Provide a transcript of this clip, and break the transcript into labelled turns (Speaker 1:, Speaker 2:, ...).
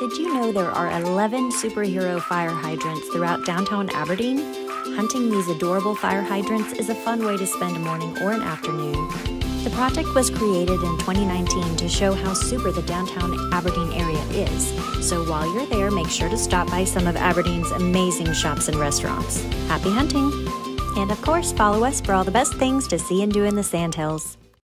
Speaker 1: Did you know there are 11 superhero fire hydrants throughout downtown Aberdeen? Hunting these adorable fire hydrants is a fun way to spend a morning or an afternoon. The project was created in 2019 to show how super the downtown Aberdeen area is. So while you're there, make sure to stop by some of Aberdeen's amazing shops and restaurants. Happy hunting! And of course, follow us for all the best things to see and do in the Sandhills.